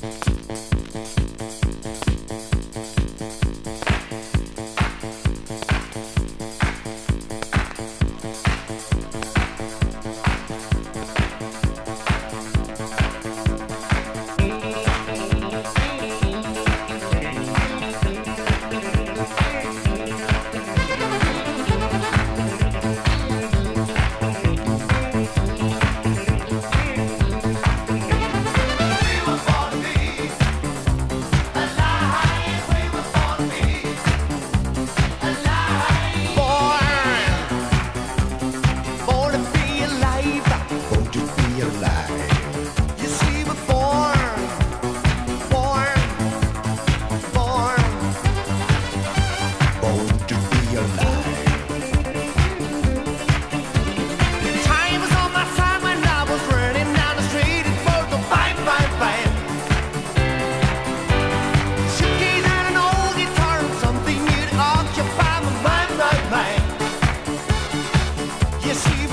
We were Yes, see